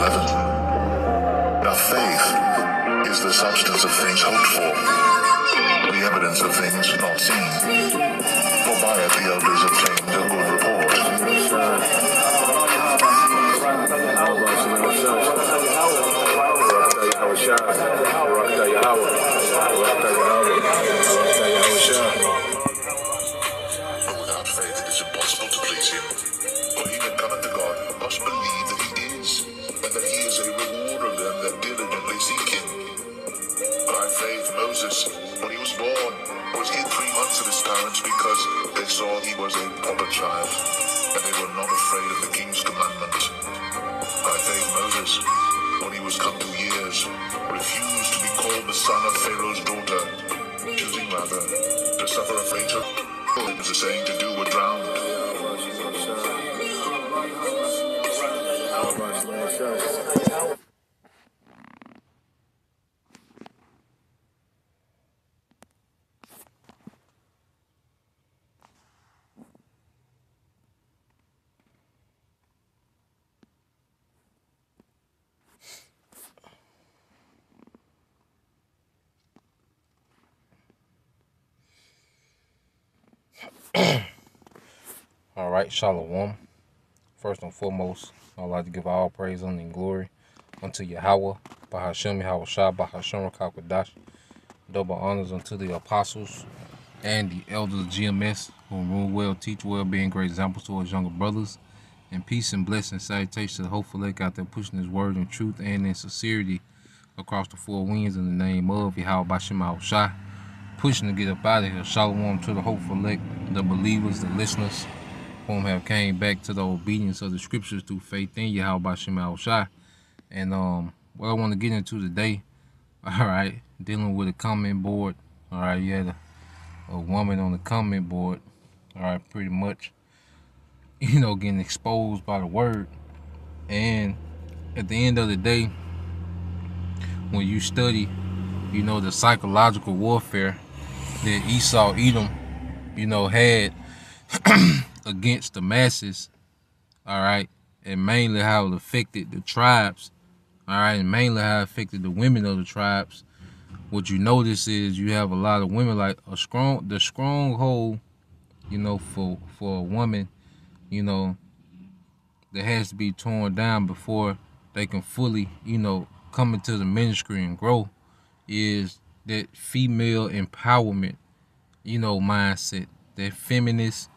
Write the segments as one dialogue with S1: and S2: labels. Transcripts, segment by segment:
S1: 11. Now faith is the substance of things hoped for, the evidence of things not seen. For by it the elders obtained a good report. But without faith it is impossible to please him. For he that cometh to God must believe and that he is a rewarder of them that diligently seek him. By faith Moses, when he was born, was hid three months of his parents because they saw he was a proper child, and they were not afraid of the king's commandment. By faith Moses, when he was come to years, refused to be called the son of Pharaoh's daughter, choosing rather to suffer a fainter. It was a saying to do were drowned.
S2: All right, Shalom. First and foremost, I'd like to give all praise and glory unto Yahweh, Bahashem Yahweh Shah, Bahashem Rakakwadash. Double honors unto the apostles and the elders of GMS who rule well, teach well, being great examples to us younger brothers. And peace and blessing, salutation to the hopeful elect out there pushing his word in truth and in sincerity across the four winds in the name of Yahweh Bashem Yahweh Shah. Pushing to get up out of here. Shalom to the hopeful elect, the believers, the listeners, whom have came back to the obedience of the scriptures through faith in Yahweh Bashem Yahweh Shah. And um, what I want to get into today, all right, dealing with a comment board. All right, you had a, a woman on the comment board. All right, pretty much, you know, getting exposed by the word. And at the end of the day, when you study, you know, the psychological warfare that Esau Edom, you know, had against the masses, all right, and mainly how it affected the tribes, all right, and mainly how it affected the women of the tribes. What you notice is you have a lot of women like a strong, the stronghold, you know, for for a woman, you know, that has to be torn down before they can fully, you know, come into the ministry and grow, is that female empowerment, you know, mindset, that feminist,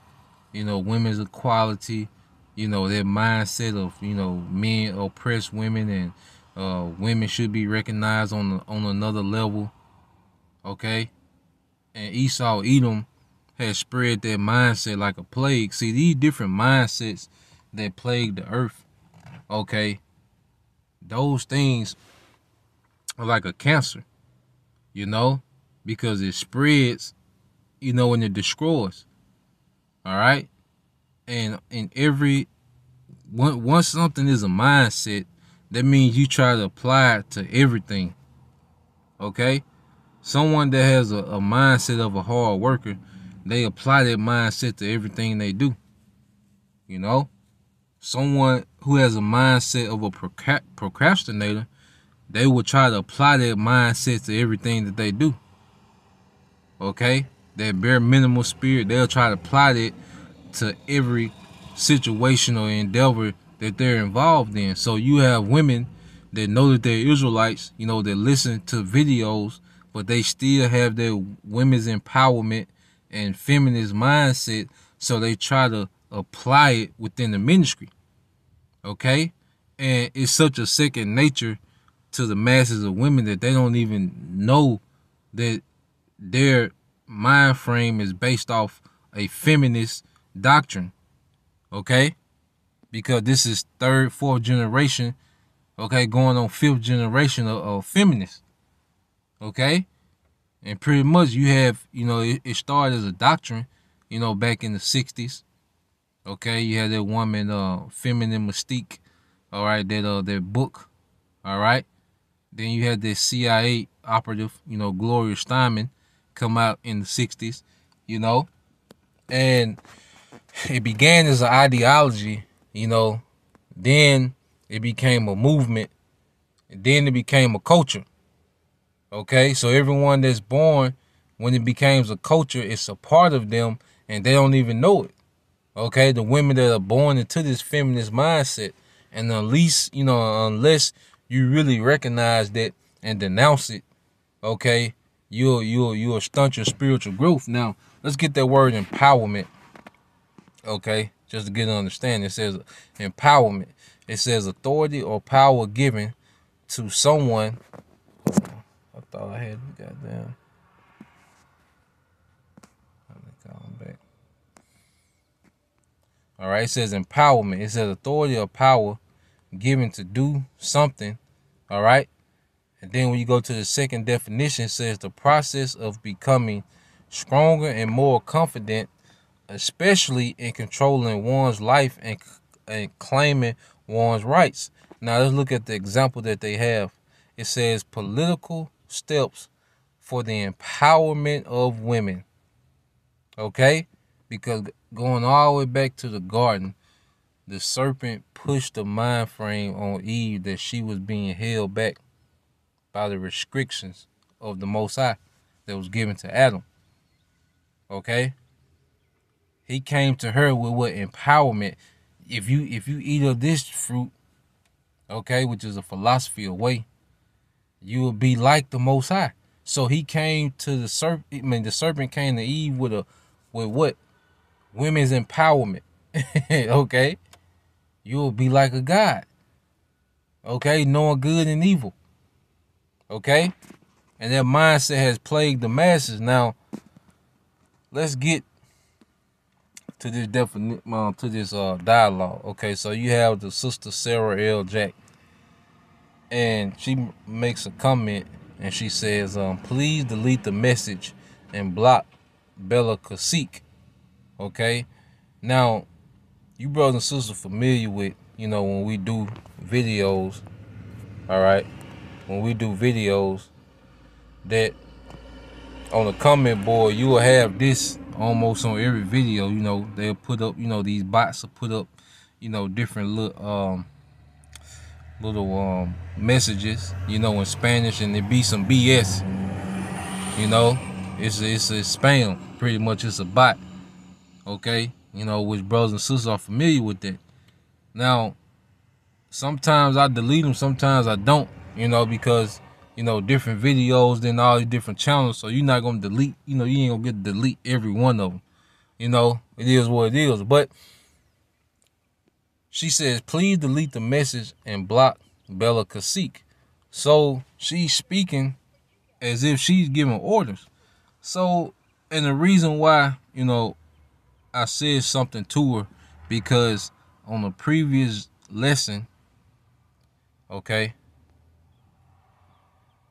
S2: you know, women's equality, you know, that mindset of, you know, men oppress women and uh, women should be recognized on the, on another level. Okay? And Esau Edom has spread that mindset like a plague. See, these different mindsets that plague the earth, okay, those things are like a cancer, you know, because it spreads, you know, and it destroys. All right? And in every once something is a mindset, that means you try to apply it to everything. Okay? Someone that has a, a mindset of a hard worker, they apply that mindset to everything they do. You know? Someone who has a mindset of a procra- procrastinator, they will try to apply their mindset to everything that they do. Okay? That bare minimal spirit, they'll try to apply it to every situational endeavor that they're involved in. So you have women that know that they're Israelites, you know, that listen to videos, but they still have their women's empowerment and feminist mindset. So they try to apply it within the ministry. Okay? And it's such a second nature to the masses of women that they don't even know that their mind frame is based off a feminist doctrine. Okay? Because this is third, fourth generation, okay, going on fifth generation of, of feminists. Okay? And pretty much you have, you know, it, it started as a doctrine, you know, back in the 60s. Okay, you had that woman, uh, Feminine Mystique, all right, that uh that book, all right. Then you had this CIA operative, you know, Gloria Steinem, come out in the 60s, you know. And it began as an ideology, you know. Then it became a movement, and then it became a culture. Okay, so everyone that's born, when it becomes a culture, it's a part of them, and they don't even know it. Okay, the women that are born into this feminist mindset, and at least you know, unless you really recognize that and denounce it, okay, you'll you'll you'll stunt your spiritual growth. Now, let's get that word empowerment. Okay, just to get an understanding, it says empowerment. It says authority or power given to someone. I thought I had goddamn. All right, it says empowerment. It says authority or power given to do something. All right. And then when you go to the second definition, it says the process of becoming stronger and more confident, especially in controlling one's life and, and claiming one's rights. Now let's look at the example that they have. It says political steps for the empowerment of women. Okay? Because going all the way back to the garden, the serpent pushed the mind frame on Eve that she was being held back by the restrictions of the Most High that was given to Adam. Okay? He came to her with what empowerment. If you if you eat of this fruit, okay, which is a philosophy of way, you will be like the Most High. So he came to the serpent. I mean, the serpent came to Eve with a with what? Women's empowerment. okay, you will be like a god. Okay, knowing good and evil. Okay, and that mindset has plagued the masses. Now, let's get to this definition, uh, to this uh, dialogue. Okay, so you have the sister Sarah L. Jack, and she makes a comment, and she says, um, "Please delete the message and block Bella Kasik." Okay, now you brothers and sisters familiar with, you know, when we do videos, all right, when we do videos, that on the comment board you will have this almost on every video. You know, they'll put up, you know, these bots will put up, you know, different little um little um messages, you know, in Spanish, and it be some BS. You know, it's a, it's a spam. Pretty much, it's a bot. Okay, you know, which brothers and sisters are familiar with that. Now, sometimes I delete them, sometimes I don't. You know, because you know, different videos than all these different channels. So you're not gonna delete, you know, you ain't gonna get to delete every one of them. You know, it is what it is. But she says, please delete the message and block Bella Kasik. So she's speaking as if she's giving orders. So, and the reason why, you know, I said something to her because on the previous lesson, okay,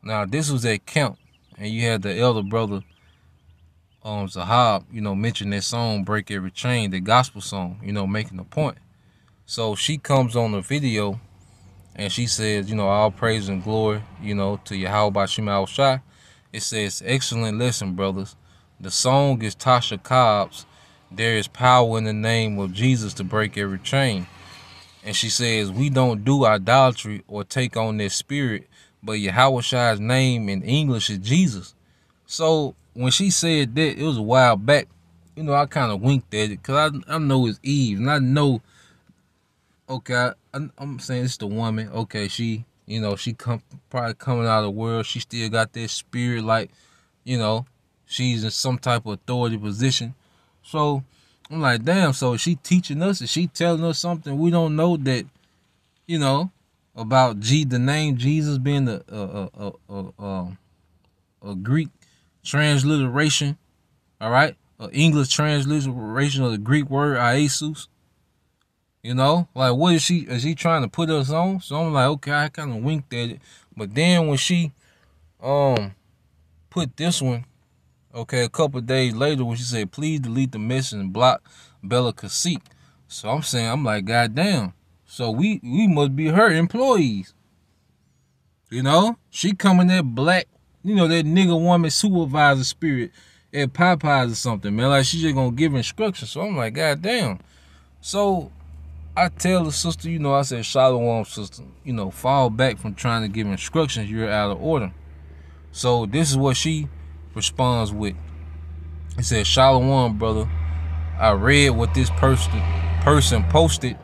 S2: now this was at camp, and you had the elder brother, um, Zahab, you know, mention that song "Break Every Chain," the gospel song, you know, making a point. So she comes on the video, and she says, you know, all praise and glory, you know, to Yahweh Bashim Shai. It says, excellent lesson, brothers. The song is Tasha Cobbs. There is power in the name of Jesus to break every chain. And she says, we don't do idolatry or take on their spirit but Yahweh name in English is Jesus. So when she said that, it was a while back. You know, I kind of winked at it because I, I know it's Eve. And I know, okay, I, am saying it's the woman. Okay, she, you know, she come probably coming out of the world. She still got that spirit like, you know, she's in some type of authority position. So I'm like, damn, so she teaching us? She telling us something we don't know that, you know, about G the name Jesus being a a a a, a, a Greek transliteration, all right, an English transliteration of the Greek word Iesus. You know, like what is she? Is she trying to put us on? So I'm like, okay, I kind of winked at it, but then when she um put this one, okay, a couple days later when she said, please delete the message and block Bella Kasik. So I'm saying, I'm like, God damn. So we we must be her employees. You know, she coming that black, you know, that nigga woman supervisor spirit at Popeyes or something, man. Like she just gonna give instructions. So I'm like, God damn. So I tell the sister, you know, I said, Shalom, sister, you know, fall back from trying to give instructions. You're out of order. So this is what she responds with. It says, Shalom, brother. I read what this person person posted.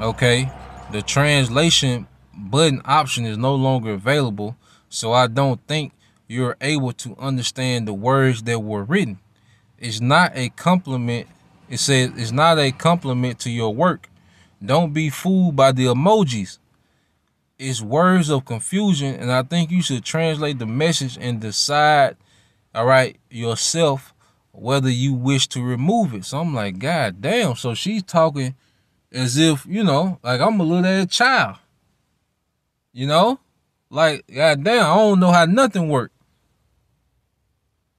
S2: Okay. The translation button option is no longer available. So I don't think you're able to understand the words that were written. It's not a compliment. It says it's not a compliment to your work. Don't be fooled by the emojis. It's words of confusion, and I think you should translate the message and decide, all right, yourself whether you wish to remove it. So I'm like, God damn. So she's talking as if, you know, like I'm a little ass child. You know? Like, God damn, I don't know how nothing work.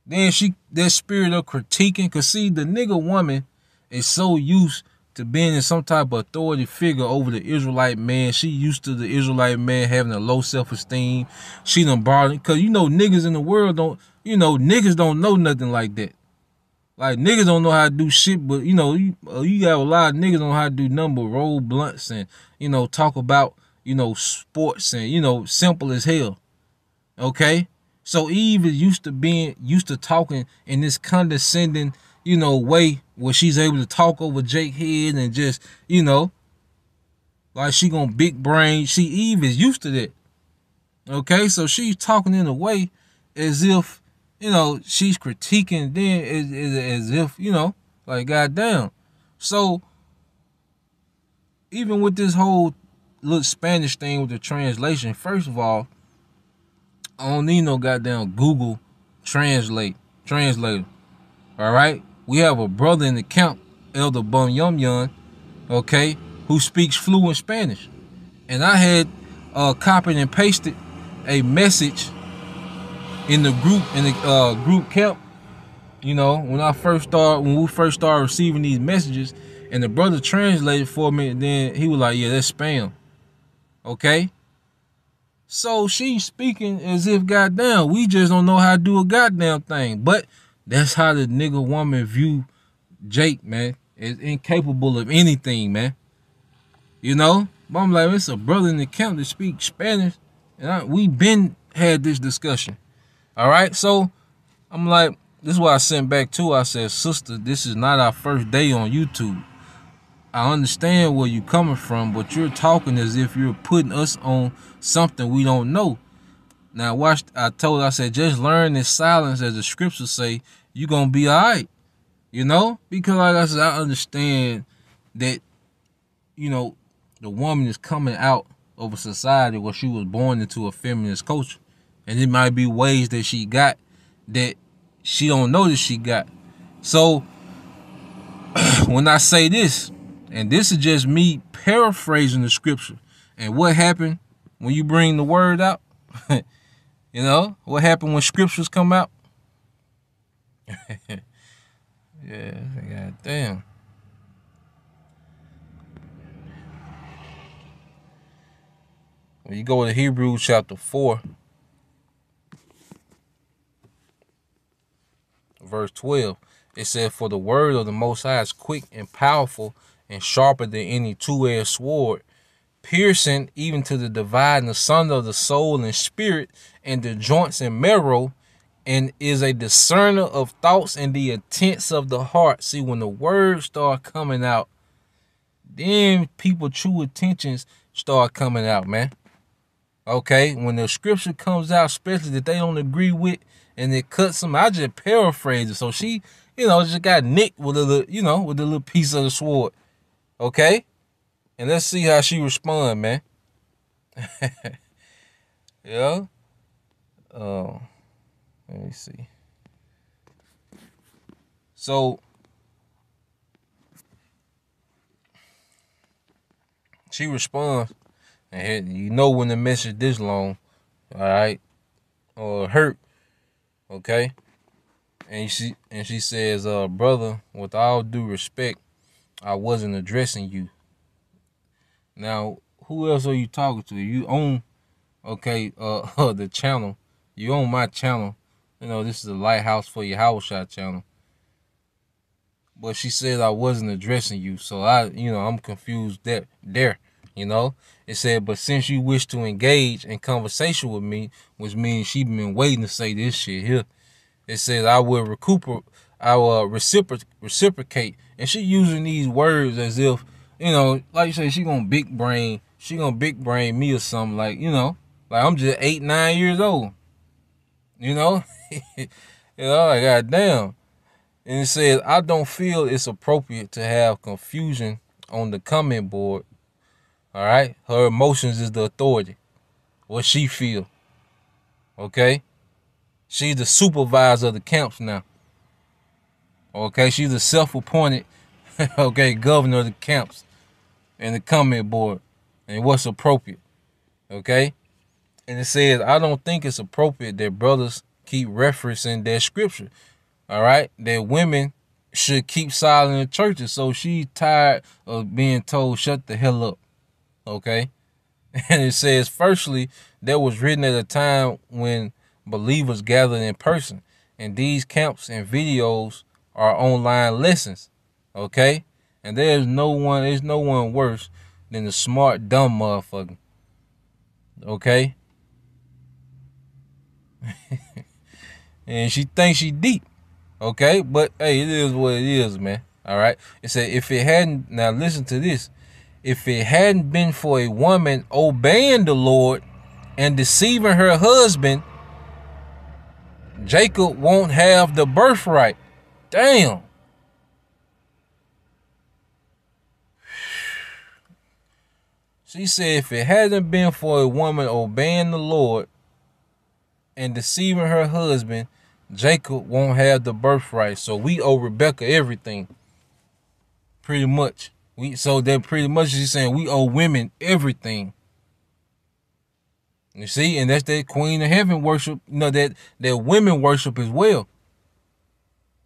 S2: Then she that spirit of critiquing, cause see, the nigga woman is so used to being in some type of authority figure over the Israelite man. She used to the Israelite man having a low self-esteem. She done borrowed cause you know niggas in the world don't, you know, niggas don't know nothing like that. Like niggas don't know how to do shit, but you know, you, uh, you got a lot of niggas know how to do number roll blunts and you know talk about you know sports and you know simple as hell. Okay, so Eve is used to being used to talking in this condescending, you know, way where she's able to talk over Jake head and just, you know, like she gonna big brain. She Eve is used to that. Okay, so she's talking in a way as if, you know, she's critiquing then as, as, as if, you know, like goddamn. So even with this whole little Spanish thing with the translation, first of all, I don't need no goddamn Google translate translator. All right, we have a brother in the camp, Elder Bum Yum Yum, okay, who speaks fluent Spanish, and I had uh, copied and pasted a message in the group in the uh, group camp. You know, when I first started, when we first started receiving these messages, and the brother translated for me, and then he was like, "Yeah, that's spam." Okay, so she's speaking as if goddamn, we just don't know how to do a goddamn thing. But that's how the nigga woman view Jake, man. Is incapable of anything, man. You know? But I'm like, it's a brother in the camp that speaks Spanish. And I, we been had this discussion. All right. So I'm like, this is why I sent back to. I said, sister, this is not our first day on YouTube. I understand where you're coming from, but you're talking as if you're putting us on something we don't know. Now, watch, I told, I said, just learn this silence, as the scriptures say, you're going to be all right. You know? Because, like I said, I understand that, you know, the woman is coming out of a society where she was born into a feminist culture. And it might be ways that she got that she don't know that she got. So, when I say this, and this is just me paraphrasing the scripture. And what happened when you bring the word out? you know, what happened when scriptures come out? yeah, god damn. When you go to Hebrews chapter 4, verse 12, it said, For the word of the Most High is quick and powerful and sharper than any two-edged sword, piercing even to the dividing the asunder of the soul and spirit and the joints and marrow, and is a discerner of thoughts and the intents of the heart. See, when the words start coming out, then people true intentions start coming out, man. Okay, when the scripture comes out, especially that they don't agree with, and it cuts them, I just paraphrase it. So she, you know, just got nicked with a little, you know, with a little piece of the sword. Okay? And let's see how she respond, man. yeah. Oh, let me see. So she responds, and you know when the message this long, all right, or hurt, okay. And she and she says, uh, brother, with all due respect, I wasn't addressing you. Now, who else are you talking to? You own, okay, uh, the channel. You own my channel. You know, this is a lighthouse for your house shot channel. but she said I wasn't addressing you. So I, you know, I'm confused there. There, you know, it said, but since you wish to engage in conversation with me, which means she been waiting to say this shit here. It says I will recuperate, I will recipro- reciprocate, and she using these words as if, you know, like you say, she gonna big brain, she gonna big brain me or something like, you know, like I'm just eight, nine years old. You know? you know, like goddamn. And it says, I don't feel it's appropriate to have confusion on the comment board. All right? Her emotions is the authority. What she feel. Okay? She's the supervisor of the camps now. Okay, she's the self-appointed, okay, governor of the camps and the comment board and what's appropriate. Okay? And it says, I don't think it's appropriate that brothers keep referencing that scripture. All right? That women should keep silent in churches. So she's tired of being told, shut the hell up. Okay? And it says, firstly, that was written at a time when believers gathered in person. And these camps and videos are online lessons. Okay? And there's no one, there's no one worse than the smart, dumb motherfucker. Okay? and she thinks she deep. Okay, but hey, it is what it is, man. All right. It said if it hadn't now listen to this. If it hadn't been for a woman obeying the Lord and deceiving her husband, Jacob won't have the birthright. Damn. She said if it hadn't been for a woman obeying the Lord and deceiving her husband, Jacob won't have the birthright. So we owe Rebecca everything. Pretty much. We so that pretty much she's saying we owe women everything. You see, and that's that Queen of Heaven worship, you know, that that women worship as well.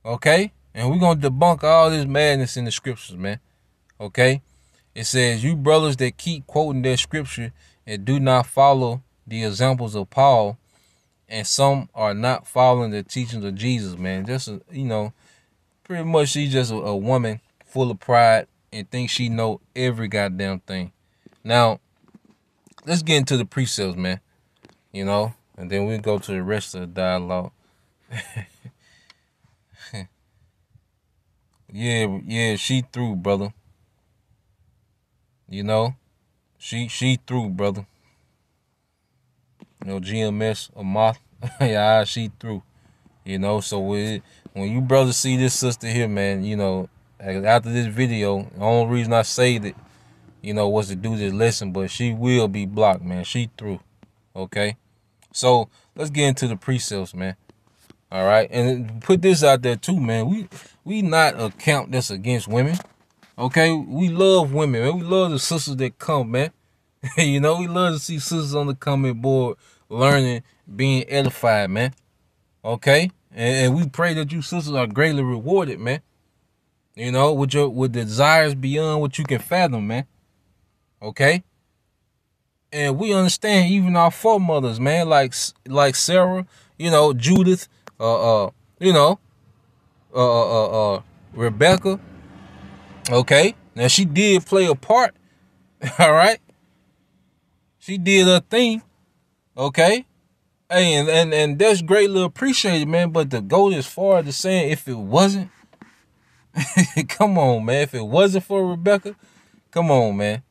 S2: Okay? And we're gonna debunk all this madness in the scriptures, man. Okay? It says, You brothers that keep quoting that scripture and do not follow the examples of Paul and some are not following the teachings of Jesus, man. Just uh, you know, pretty much she's just a, a woman full of pride and thinks she know every goddamn thing. Now, let's get into the precepts, man. You know, and then we go to the rest of the dialogue. yeah, yeah, she through, brother. You know, she she through, brother. Know, GMS a moth. yeah, she through. You know, so when when you brothers see this sister here, man, you know, after this video, the only reason I saved it, you know, was to do this lesson, but she will be blocked, man. She through. Okay? So let's get into the precepts, man. All right, and put this out there too, man. We we not a camp that's against women. Okay, we love women, man. We love the sisters that come, man. you know, we love to see sisters on the comment board learning, being edified, man. Okay? And, and, we pray that you sisters are greatly rewarded, man. You know, with your with desires beyond what you can fathom, man. Okay? And we understand even our foremothers, man, like like Sarah, you know, Judith, uh uh, you know, uh uh uh, uh Rebecca. Okay? Now she did play a part, all right? She did her thing. Okay? Hey, and, and, and that's greatly appreciated, man. But to go as far as saying if it wasn't, come on, man. If it wasn't for Rebecca, come on, man.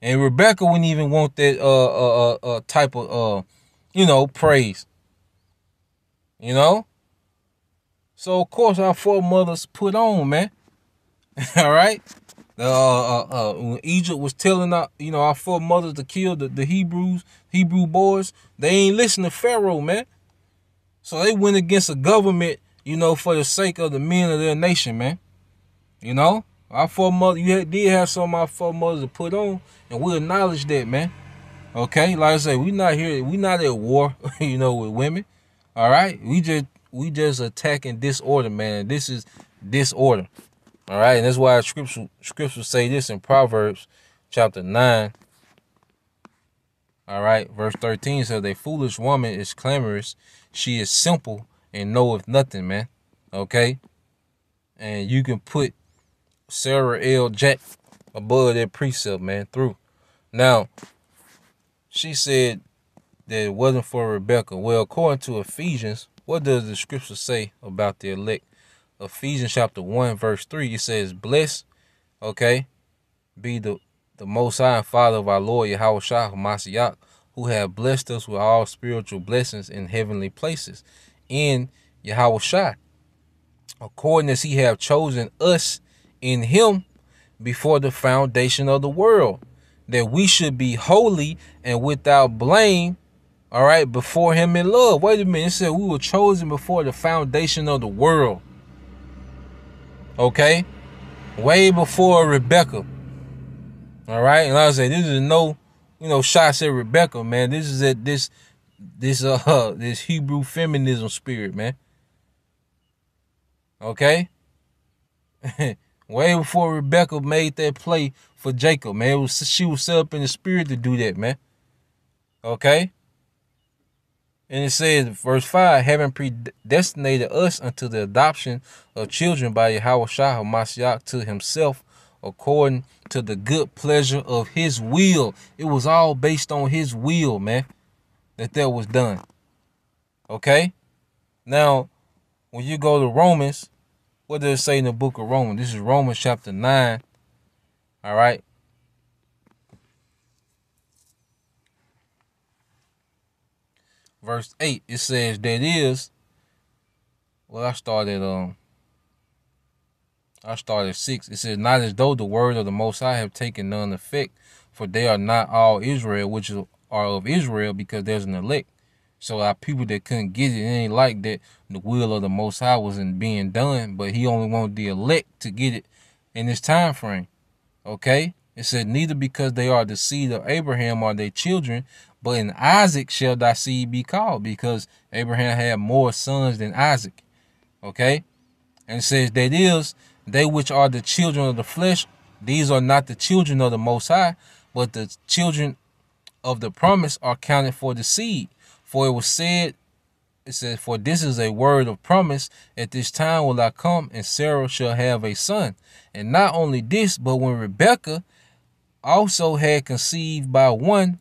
S2: And Rebecca wouldn't even want that uh uh uh, uh type of uh you know praise. You know? So of course our foremothers put on, man. All right? Uh, uh, uh, when Egypt was telling our, you know, our foremothers to kill the, the Hebrews, Hebrew boys, they ain't listen to Pharaoh, man. So they went against the government, you know, for the sake of the men of their nation, man. You know, our foremothers, you had, did have some of our foremothers to put on, and we acknowledge that, man. Okay, like I said, we not here, we not at war, you know, with women. All right, we just we just attacking disorder, man. This is disorder. All right, and that's why scripture scriptures say this in Proverbs chapter 9. All right, verse 13 says, A foolish woman is clamorous, she is simple and knoweth nothing, man. Okay? And you can put Sarah L. Jack above that precept, man, through. Now, she said that it wasn't for Rebecca. Well, according to Ephesians, what does the scripture say about the elect? Ephesians chapter 1, verse 3, it says, Bless, okay, be the, the most high and father of our Lord Yahawashi who have blessed us with all spiritual blessings in heavenly places in Yahawashi, according as he have chosen us in him before the foundation of the world, that we should be holy and without blame, all right, before him in love. Wait a minute, it said we were chosen before the foundation of the world. Okay? Way before Rebecca. All right, and like I say, this is no, you know, shots at Rebecca, man. This is at this, this uh, this Hebrew feminism spirit, man. Okay. Way before Rebecca made that play for Jacob, man. Was she was set up in the spirit to do that, man. Okay. And it says, verse 5, having predestinated us unto the adoption of children by Yahawashi Mashiach to himself, according to the good pleasure of his will. It was all based on his will, man, that that was done. Okay? Now, when you go to Romans, what does it say in the book of Romans? This is Romans chapter 9. All right? Verse 8, it says, That is, well, I started, um, I started six. It says, Not as though the word of the Most High have taken none effect, for they are not all Israel, which are of Israel, because there's an elect. So our people that couldn't get it, it ain't like that the will of the Most High wasn't being done, but He only wanted the elect to get it in this time frame. Okay? It said, Neither because they are the seed of Abraham are they children, but in Isaac shall thy seed be called, because Abraham had more sons than Isaac. Okay? And it says, That is, they which are the children of the flesh, these are not the children of the Most High, but the children of the promise are counted for the seed. For it was said, it says, For this is a word of promise. At this time will I come, and Sarah shall have a son. And not only this, but when Rebekah also had conceived by one,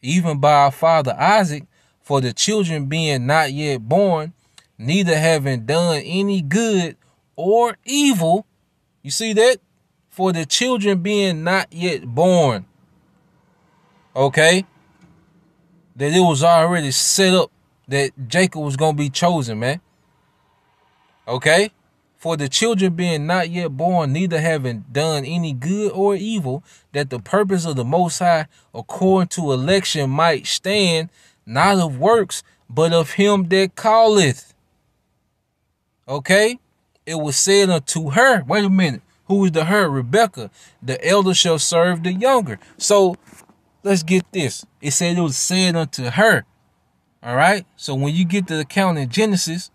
S2: even by our father Isaac, for the children being not yet born, neither having done any good or evil. You see that? For the children being not yet born. Okay? That it was already set up that Jacob was going to be chosen, man. Okay? For the children being not yet born, neither having done any good or evil, that the purpose of the Most High, according to election, might stand, not of works, but of him that calleth. Okay? it was said unto her, wait a minute, who is the her? Rebecca, the elder shall serve the younger. So let's get this. It said it was said unto her. All right. So when you get to the account in Genesis,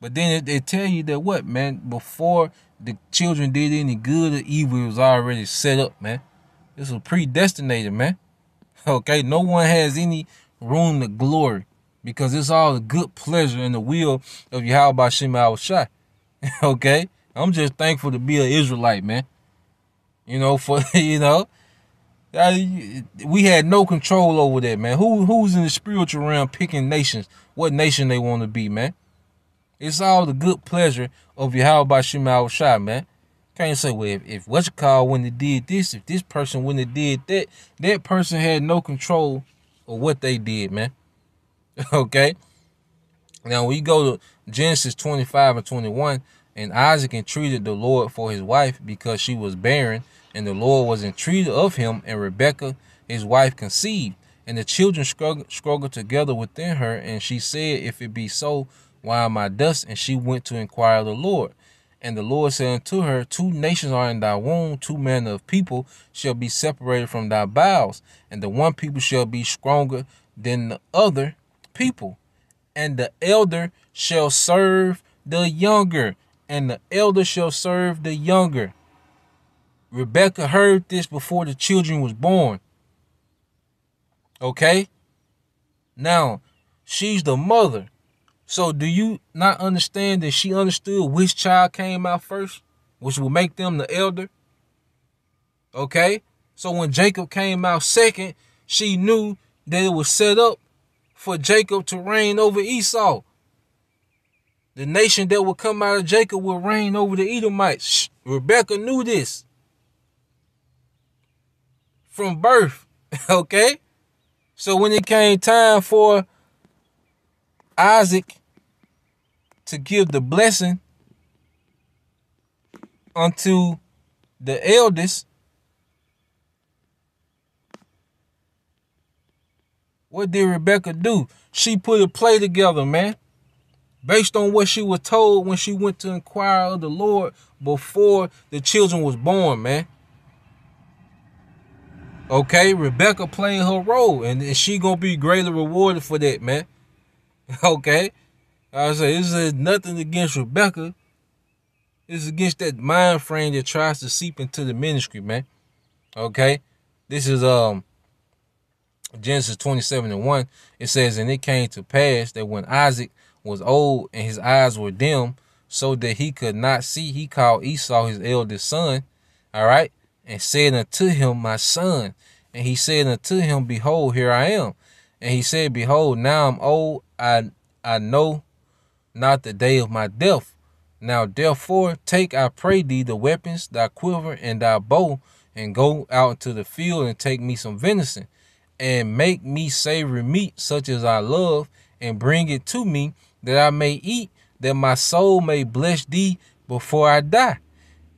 S2: but then they tell you that what, man, before the children did any good or evil, was already set up, man. This was predestinated, man. Okay, no one has any room to glory because it's all the good pleasure and the will of Yahweh Shem Shai. okay? I'm just thankful to be an Israelite, man. You know, for you know, I, we had no control over that, man. Who who's in the spiritual realm picking nations, what nation they want to be, man? It's all the good pleasure of your how about Yahweh Shemal shot, man. Can't say, well, if, if you call when they did this, if this person when they did that, that person had no control of what they did, man. okay? Now, we go to Genesis 25 and 21, and Isaac entreated the Lord for his wife because she was barren, and the Lord was entreated of him, and Rebekah, his wife, conceived. And the children struggled, struggled together within her, and she said, If it be so, why am I thus? And she went to inquire of the Lord. And the Lord said unto her, Two nations are in thy womb, two manner of people shall be separated from thy bowels, and the one people shall be stronger than the other people and the elder shall serve the younger, and the elder shall serve the younger. Rebecca heard this before the children was born. Okay? Now, she's the mother. So do you not understand that she understood which child came out first? which will make them the elder. Okay? So when Jacob came out second, she knew that it was set up for Jacob to reign over Esau. The nation that would come out of Jacob will reign over the Edomites. Rebecca knew this from birth. Okay? So when it came time for Isaac to give the blessing unto the eldest, what did Rebecca do? She put a play together, man based on what she was told when she went to inquire of the Lord before the children was born, man. Okay, Rebecca playing her role, and she gonna be greatly rewarded for that, man. Okay, I say this is nothing against Rebecca. It's against that mind frame that tries to seep into the ministry, man. Okay, this is um Genesis twenty seven and one. It says, and it came to pass that when Isaac was old and his eyes were dim, so that he could not see, he called Esau his eldest son. All right. And said unto him, My son. And he said unto him, Behold, here I am. And he said, Behold, now I'm old. I I know not the day of my death. Now therefore take, I pray thee, the weapons, thy quiver, and thy bow, and go out into the field and take me some venison, and make me savory meat such as I love, and bring it to me, that I may eat, that my soul may bless thee before I die.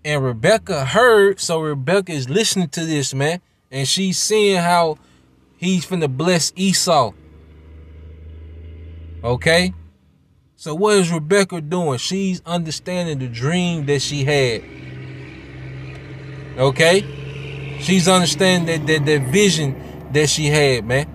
S2: And Rebecca heard, so Rebecca is listening to this, man, and she's seeing how he's finna bless Esau. Okay? So what is Rebecca doing? She's understanding the dream that she had. Okay? She's understanding that that, that vision that she had, man.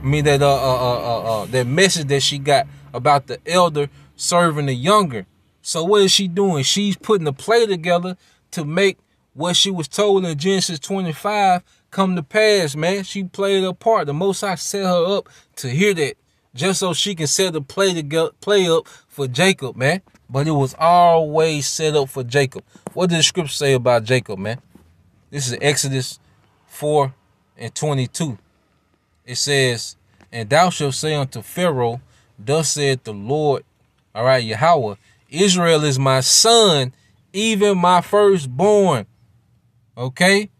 S2: I mean that uh, uh uh uh uh that message that she got about the elder serving the younger. So what is she doing? She's putting a play together to make what she was told in Genesis 25 come to pass, man. She played her part. The Most High set her up to hear that just so she can set the play to play up for Jacob, man. But it was always set up for Jacob. What did the scripture say about Jacob, man? This is Exodus 4 and 22. It says, And thou shalt say unto Pharaoh, Thus said the Lord, all right, Yahweh, Israel is my son, even my firstborn. Okay?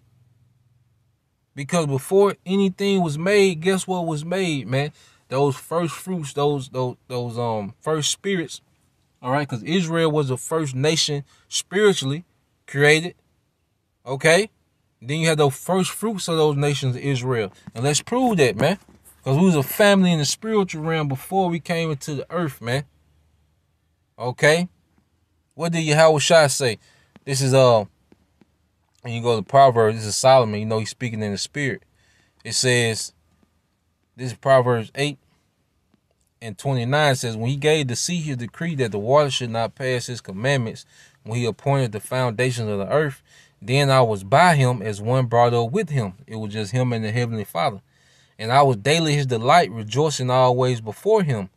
S2: Because before anything was made, guess what was made, man? Those first fruits, those those those um first spirits. All right, because Israel was the first nation spiritually created. Okay? Then you had the first fruits of those nations of Israel. And let's prove that, man. Because we was a family in the spiritual realm before we came into the earth, man. Okay? What did Yahawashi say? This is uh and you go to Proverbs, this is Solomon, you know he's speaking in the spirit. It says, this is Proverbs 8 and 29 says, When he gave the sea his decree that the water should not pass his commandments, when he appointed the foundations of the earth, then I was by him as one brought up with him. It was just him and the heavenly Father. And I was daily his delight, rejoicing always before him,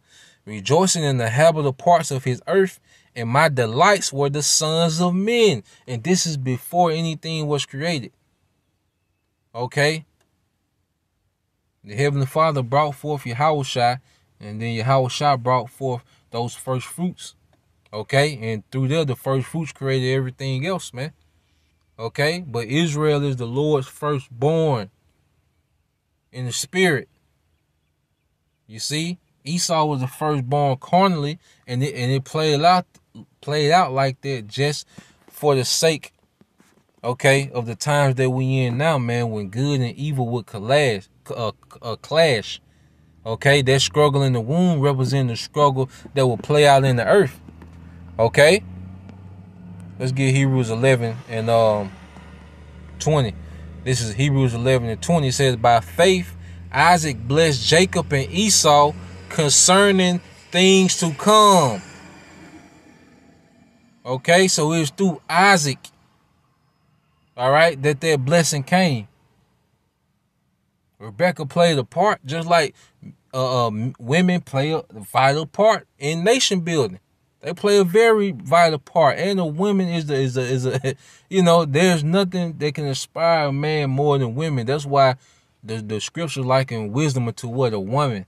S2: rejoicing in the habitable parts of his earth. And my delights were the sons of men. And this is before anything was created. Okay? The Heavenly Father brought forth your Yahushua, and then your Yahushua brought forth those first fruits. Okay? And through there, the first fruits created everything else, man. Okay? But Israel is the Lord's firstborn in the spirit. You see, Esau was the firstborn carnally, and it and it played out played out like that just for the sake, okay, of the times that we in now, man, when good and evil would clash, uh, uh, clash. Okay, that struggle in the womb represents the struggle that will play out in the earth. Okay, let's get Hebrews 11 and um 20. This is Hebrews 11 and 20. It says, By faith, Isaac blessed Jacob and Esau concerning things to come. Okay, so it was through Isaac, all right, that their blessing came. Rebecca played a part just like uh, uh, women play a vital part in nation building. They play a very vital part. And the women is the is a is a you know, there's nothing that can inspire a man more than women. That's why the the scripture liken wisdom to what a woman.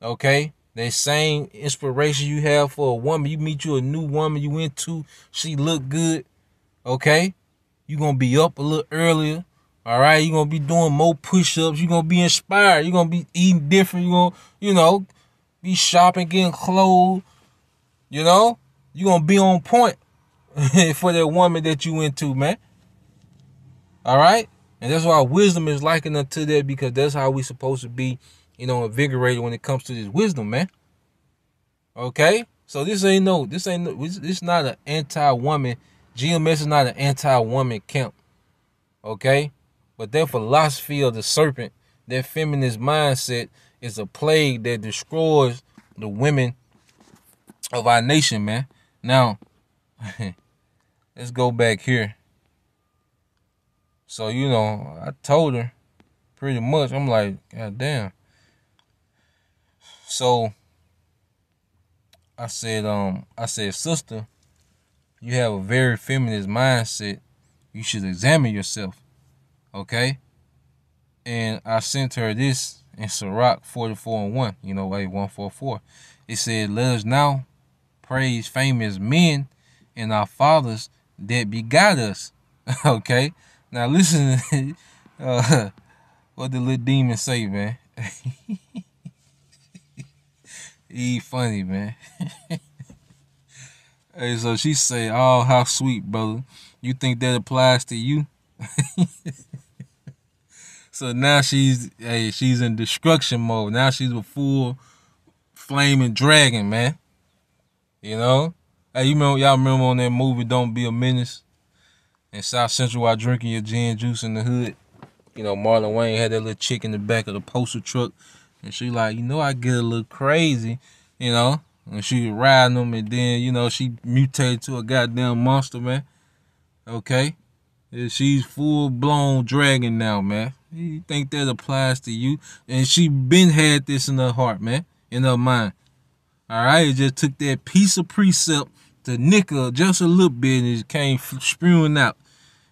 S2: Okay? That same inspiration you have for a woman, you meet you a new woman you into, she look good, okay? You gonna be up a little earlier, all right? you're gonna be doing more push-ups. You're gonna be inspired. You're gonna be eating different. You're gonna, you know, be shopping, getting clothes. You know, you're gonna be on point for that woman that you into, man. All right, and that's why wisdom is likened unto that because that's how we supposed to be you know, invigorated when it comes to this wisdom, man. Okay? So this ain't no, this ain't no, this, this not an anti-woman. GMS is not an anti-woman camp. Okay? But their philosophy of the serpent, their feminist mindset is a plague that destroys the women of our nation, man. Now, let's go back here. So, you know, I told her pretty much, I'm like, God damn. So I said, um, I said, sister, you have a very feminist mindset. You should examine yourself. Okay? And I sent her this in Sirach 44 and 1, you know, like 144. It said, Let us now praise famous men and our fathers that begot us. okay? Now listen uh, what the little demon say, man. He funny, man. hey, so she say, "Oh, how sweet, brother. You think that applies to you?" So now she's hey, she's in destruction mode. Now she's a full flaming dragon, man. You know? Hey, you remember y'all remember on that movie Don't Be a Menace? In South Central while drinking your gin juice in the hood. You know, Marlon Wayans had that little chick in the back of the postal truck and she like, you know, I get a little crazy, you know. And she riding them, and then you know she mutated to a goddamn monster, man. Okay, she's full blown dragon now, man. You think that applies to you? And she been had this in her heart, man, in her mind. All right, it just took that piece of precept to nick her just a little bit, and it came spewing out.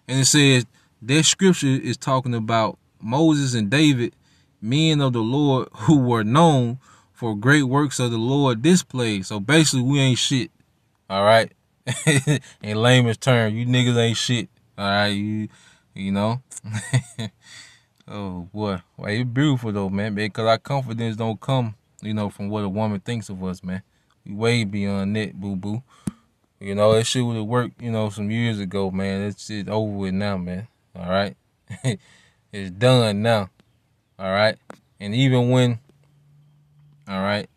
S2: And it says that scripture is talking about Moses and David men of the Lord who were known for great works of the Lord displayed. So basically, we ain't shit. All right. In layman's term, you niggas ain't shit. All right. You, you know. oh boy, well, it's beautiful though, man. Because our confidence don't come, you know, from what a woman thinks of us, man. We way beyond that, boo boo. You know, that shit would have worked, you know, some years ago, man. It's shit over with now, man. All right. it's done now. All right. And even when, all right,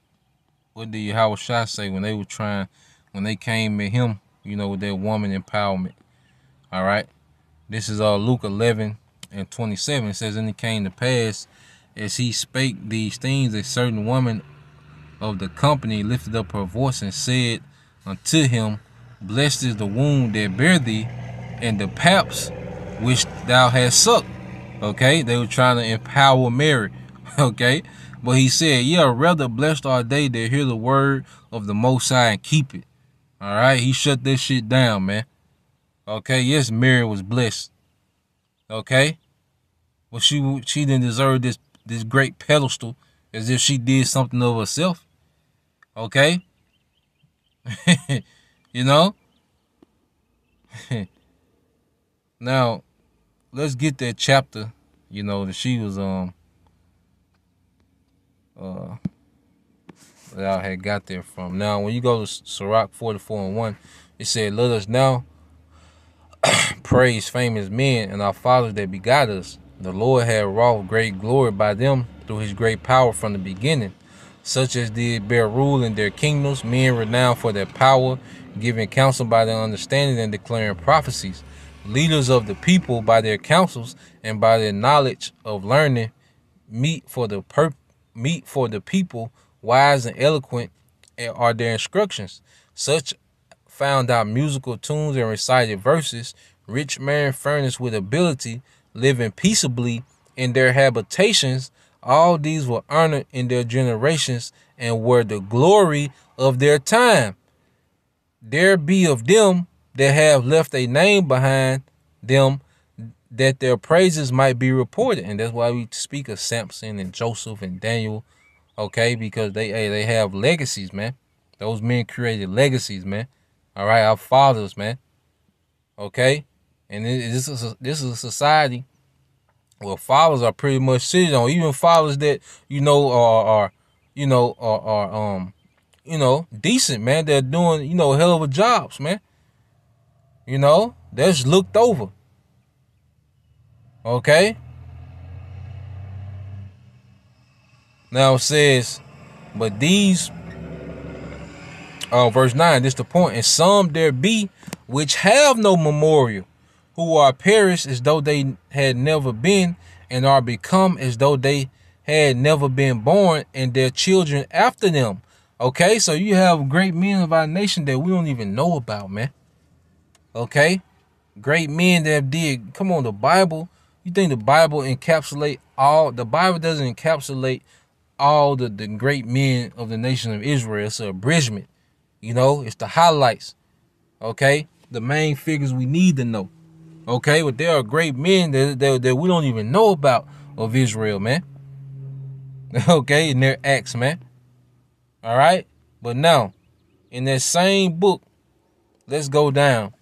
S2: what did Yahawashi say when they were trying, when they came at him, you know, with their woman empowerment? All right. This is uh, Luke 11 and 27. It says, And it came to pass as he spake these things, a certain woman of the company lifted up her voice and said unto him, Blessed is the womb that bare thee, and the paps which thou hast sucked. Okay, they were trying to empower Mary. Okay, but he said, Yeah, rather blessed are they that hear the word of the Most High and keep it. All right, he shut this shit down, man. Okay, yes, Mary was blessed. Okay, but she she didn't deserve this this great pedestal as if she did something of herself. Okay, you know. now let's get that chapter, you know, that she was um uh that I had got there from. Now when you go to Sirach 44 and 1, it said, Let us now praise famous men and our fathers that begot us. The Lord had wrought great glory by them through his great power from the beginning, such as did bear rule in their kingdoms, men renowned for their power, giving counsel by their understanding and declaring prophecies. Leaders of the people by their counsels and by their knowledge of learning. Meet for the per- meet for the people wise and eloquent are their instructions. Such found out musical tunes and recited verses. Rich man furnished with ability living peaceably in their habitations All these were honored in their generations and were the glory of their time. There be of them that have left a name behind them that their praises might be reported. And that's why we speak of Samson and Joseph and Daniel, okay? Because they hey, they have legacies, man. Those men created legacies, man. All right, our fathers, man. Okay, and this is a, this is a society where fathers are pretty much sitting on. Even fathers that you know are, are you know are, are um you know decent, man. They're doing you know hell of a jobs, man. You know, that's looked over. Okay. Now it says, but these, uh, verse 9, this the point, and some there be which have no memorial, who are perished as though they had never been, and are become as though they had never been born, and their children after them. Okay, so you have great men of our nation that we don't even know about, man. Okay? Great men that did, come on, the Bible you think the Bible encapsulate all the Bible doesn't encapsulate all the, the great men of the nation of Israel. It's an abridgment. You know, it's the highlights. Okay? The main figures we need to know. Okay, but there are great men that, that, that we don't even know about of Israel, man. okay, in their acts, man. All right? But now, in that same book, let's go down.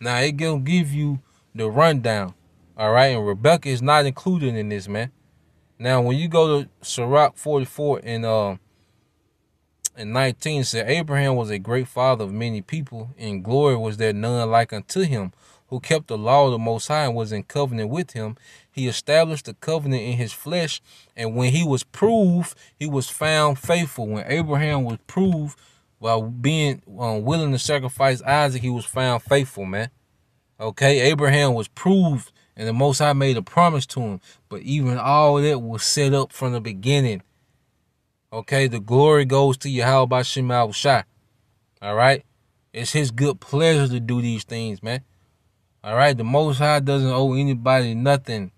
S2: Now it gonna give you the rundown all right, and Rebecca is not included in this, man. Now, when you go to Sirach 44 and uh, and 19, said Abraham was a great father of many people, and glory was there none like unto him, who kept the law of the Most High and was in covenant with him. He established the covenant in his flesh, and when he was proved, he was found faithful. When Abraham was proved while being um, willing to sacrifice Isaac, he was found faithful, man. Okay, Abraham was proved and the Most High made a promise to him. But even all that was set up from the beginning. Okay, the glory goes to Yahweh Shema Shai. All right? It's his good pleasure to do these things, man. All right? The Most High doesn't owe anybody nothing.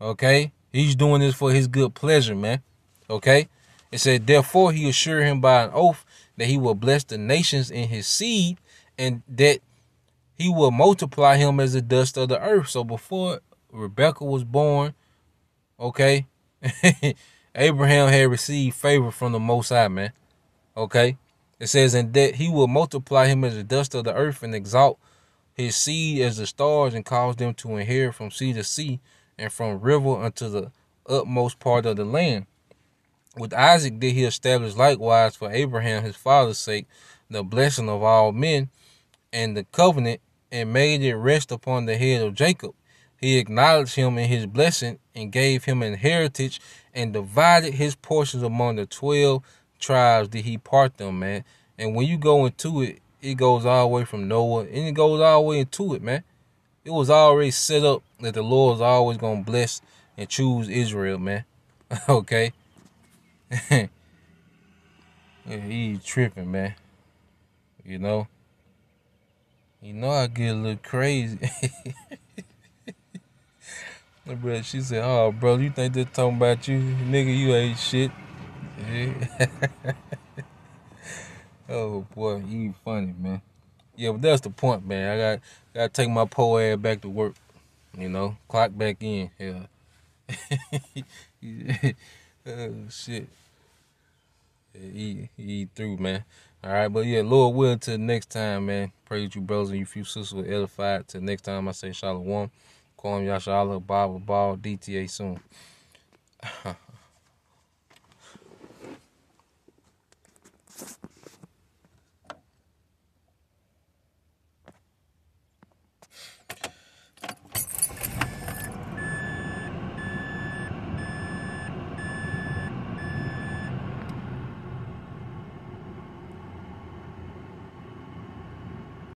S2: Okay? He's doing this for his good pleasure, man. Okay? It said, Therefore he assured him by an oath that he will bless the nations in his seed, and that he will multiply him as the dust of the earth. So before Rebecca was born, okay, Abraham had received favor from the Most High, man. Okay, it says, and that he will multiply him as the dust of the earth and exalt his seed as the stars and cause them to inherit from sea to sea and from river unto the utmost part of the land. With Isaac did he establish likewise for Abraham his father's sake the blessing of all men and the covenant and made it rest upon the head of Jacob. He acknowledged him in his blessing and gave him an heritage and divided his portions among the 12 tribes did he part them, man. And when you go into it, it goes all the way from Noah and it goes all the way into it, man. It was already set up that the Lord is always going to bless and choose Israel, man. okay? yeah, he tripping, man. You know? You know I get a little crazy. bro, she said, "Oh, bro, you think they're talking about you, nigga? You ain't shit." Oh boy, you funny, man. Yeah, but that's the point, man. I got gotta take my poor ass back to work. You know, clock back in. Yeah. oh shit. Yeah, he he through, man. All right, but yeah, Lord will till next time, man. Pray that you brothers and you few sisters will edified. Till next time, I say Shalom. Call him Yasha Allah, Bible Ball, DTA soon.